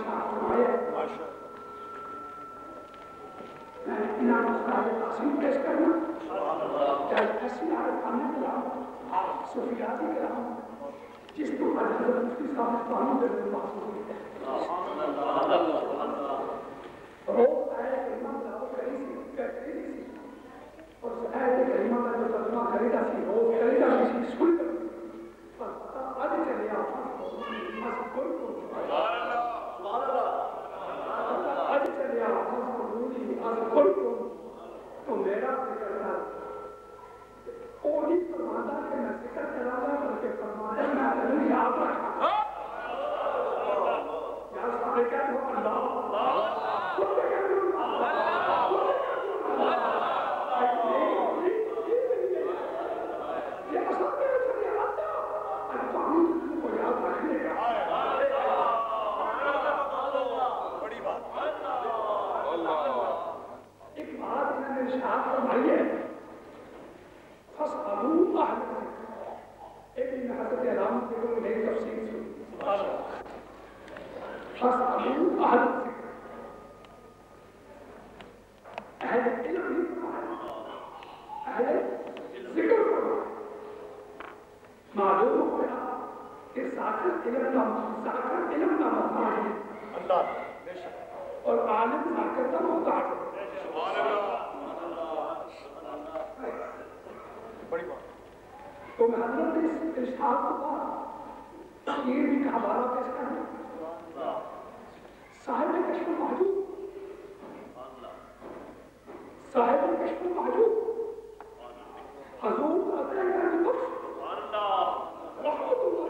اور جو ترجمہ کرے گا سی وہ ساکر علم نمو ساکر علم نمو اللہ بے شک اور عالم ساکر تب ہوتا ہے سبحان اللہ بڑی بات تو میں حضرت اس ارشاد کو کہا یہ بھی کہا بارا کس کا ہے صاحب کشم محجوب صاحب کشم محجوب حضور کا اکرہ کرنے بخش محمد اللہ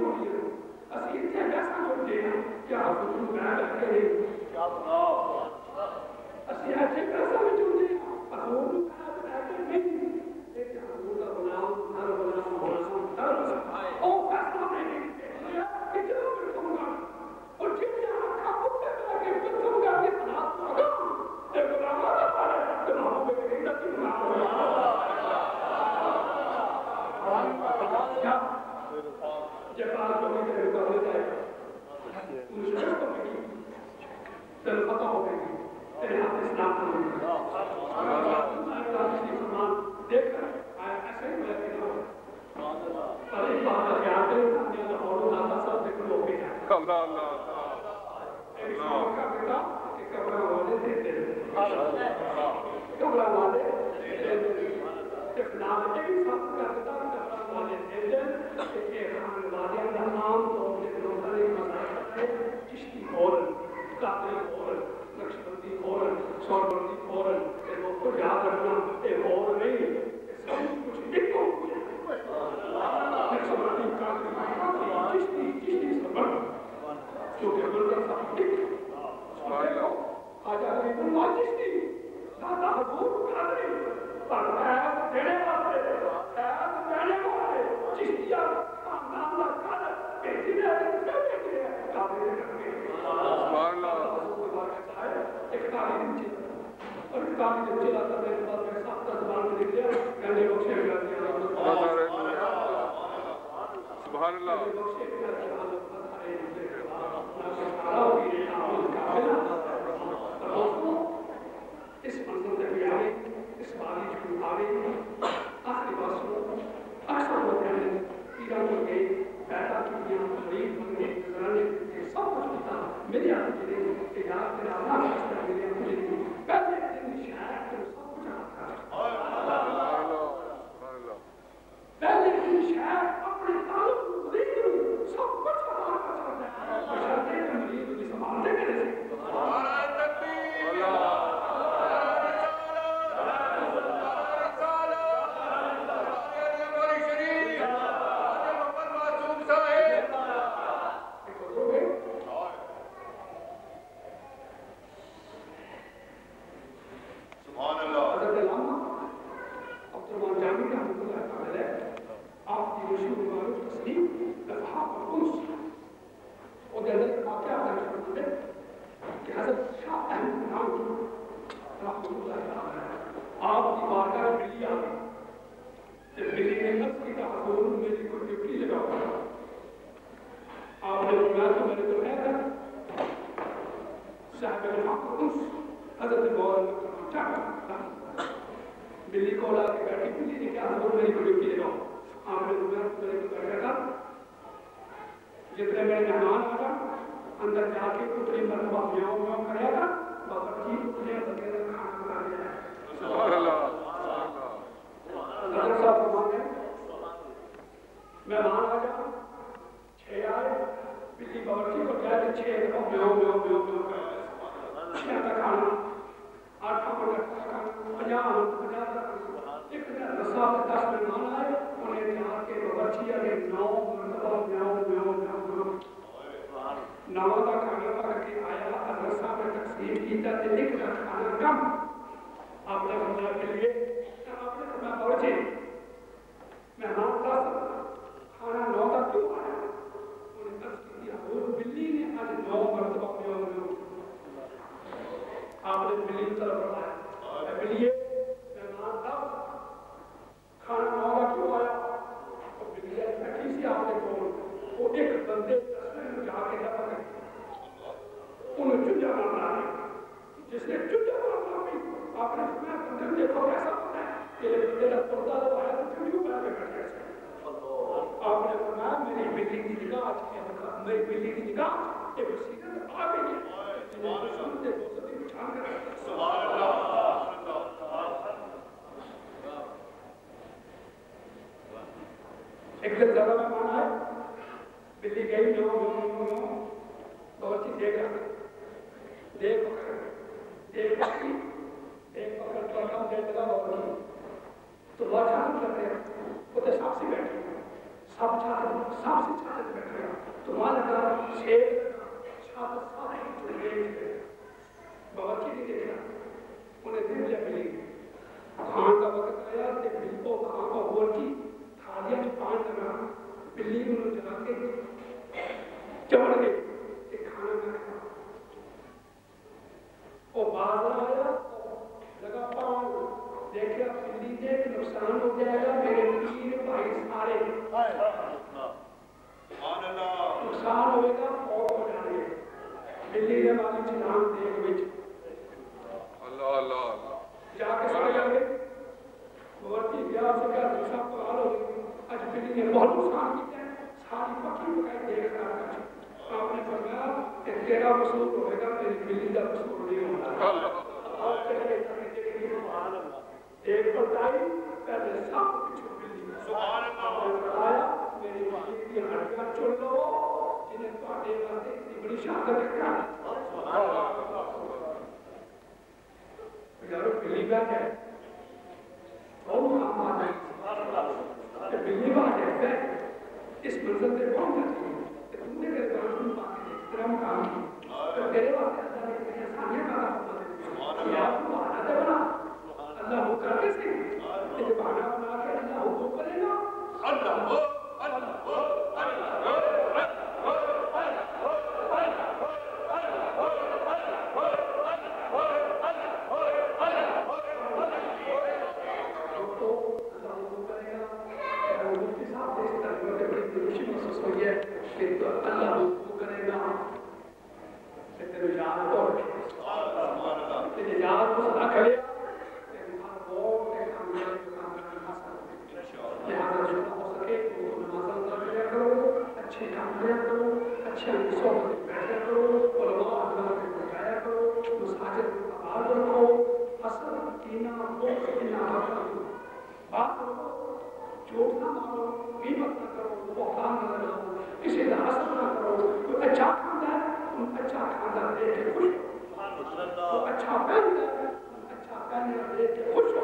morreram. As que têm a graça morreram, que a alma do lugar da creio. As que têm a graça morreram, que a alma do lugar da creio. Ohren, Lexman die Ohren, Zorn die Ohren, die Ohren, میرے ہاتھ جی نے تجار کرا ہر رستہ ملے مجھے پہلے دن شہر اس حضرت مولانا ٹاٹا بلی کو لا کے بیٹھی بلی نے کیا حضور میری کو ڈیوٹی لگاؤ آپ نے دوبارہ میرے کو بیٹھا جتنے میرے مہمان آ اندر جا کے اتنی مرتبہ میاؤں میاؤں کرے گا بابا جی مجھے وغیرہ کھانا بنا لیا سبحان اللہ حضرت صاحب فرماتے ہیں مہمان آ جا آئے بلی باورچی کو کیا چھ میاؤں میاؤں میاؤں چھ کا آٹھ کا کھانا پنجاب پنجاب ایک دسا دس مہمان آئے انہیں جا کے باورچی آگے نو مرتبہ میاؤ میاؤ میاؤ نو کا کھانا پکا کے آیا حضرت صاحب تقسیم کیتا تے ایک کا کھانا کم آپ نے فرمایا کے لیے آپ نے فرمایا باورچی مہمان دس، کھانا نو کا کیوں آیا؟ انہیں عرض کی حضور بلی نے آج نو مرتبہ آپ نے بلی کی طرف بڑھایا اے بلیے مہمان دس کھانا نو کا کیوں آیا اور بلی بیٹھی سی آپ نے کون وہ ایک بندے دسویں میں جا کے دفع کر انہیں چنجا مارنا ہے جس نے چنجا مارنا بھی آپ نے فرمایا بندے دیکھو کیسا ہوتا ہے کہ یہ بندے کا پردہ تو آیا تو چنجو پہ کے بیٹھ گیا آپ نے فرمایا میری بلی کی نگاہ آج کے وقت میری بلی کی نگاہ ایک وسیلت آ گئی ہے جنہیں دشمن کے دوستی بچھان کر سبحان اللہ ایک دن زیادہ میں مانا ہے بلی گئی نو نو نو نو بہت سی دیکھ رہا دیکھ پکڑ۔ دیکھ پکڑی دیکھ پکڑ۔ اچھا کر کام دے لگا بہت تو بہت چاہت لگ رہے وہ تو سانپ سے بیٹھے سانپ چاہت سانپ سے چاہت بیٹھ رہا تو وہاں لگا شیر چاہت سارے جڑ گئے بہت سی نہیں دیکھ رہا۔ انہیں دیکھ لیا بلی کھان کا وقت آیا تے بلی کو کھان کا بول کی تھالیا جو پان لگا بلی انہوں جگا کے چڑھ گئی کھانا نہ آیا لگا دیکھا بلی نقصان ہو جائے گا میرے تین بھائی سارے نقصان ہوئے گا اور بلی نے والی چنان دیکھ بچ اللہ اللہ اللہ جا کے سارے جا گئے بہتی گیا سے کیا دوسرا پہال ہو گئی آج بلی نے بہت نقصان کیا ہے ساری پکی پکائی دیکھ رہا کر آپ نے فرمایا کہ تیرا مصروف ہوئے گا میری بلی کا مصروف نہیں ہوگا آپ چلے گئے تھے دیکھ لیے ایک پلٹائی پہلے سب پیچھے بلی سبحان اللہ۔ بتایا میری بلی کی ہڈیاں چن لو جنہیں تواڈے واسطے اتنی بڑی شہادت رکھا یارو بلی بیٹھ ہے بہت کام آ جائے بلی بات ہے اس کون جاتی ہے۔ کہ تم نے میرے قانون پا کے احترام کام کی تو میرے واسطے اللہ نے اتنی آسانیاں پیدا فرما دی یا تو بہانا دے بنا اللہ ہو کر کے سے یہ بہانا بنا کے اللہ ہو کرے گا اللہ جھوٹ نہ مارو غیبت نہ کرو بہتان نہ لگاؤ کسی کا حسد نہ کرو کوئی اچھا کھانا ہے تم اچھا کھانا دے کے خوش ہو اچھا پہنتا ہے اچھا پہننا دے کے خوش ہو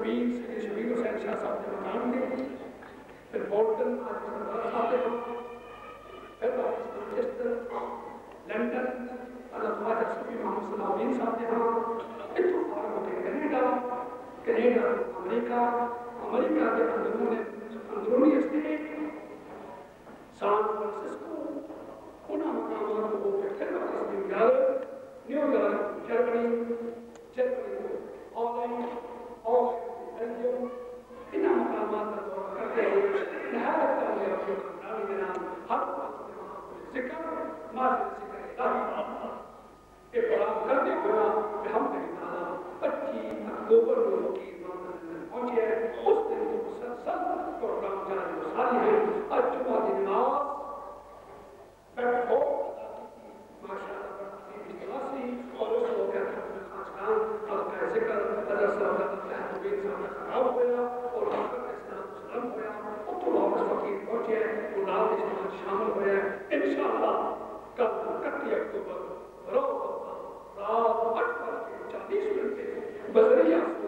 ربیم سے شبیر حسین شاہ صاحب نے مقام دے دی پھر بورٹن آج مدار صاحب ہو پھر باقیس مانچسٹر لنڈن اور اخواہ جسوی محمد صلی اللہ علیہ صاحب نے ہاں اتو فارم ہوتے کنیڈا کنیڈا امریکہ امریکہ کے اندروں نے اندرونی اسٹیٹ سان فرانسسکو انہا مقامات کو وہ پھر باقیس New York New York Germany Germany آلائن All right. ان مقامات الدعاء کرتے ہوئے نہایت تعلیم یافتہ کے نام ہر وقت ذکر ماضی ذکر الہی یہ قرآن کرتے ہوئے ہم نے تعالیٰ پچیس اکتوبر کو کی پہنچے اس دن مسلسل پروگرام جاری و ساری ہے Basaria.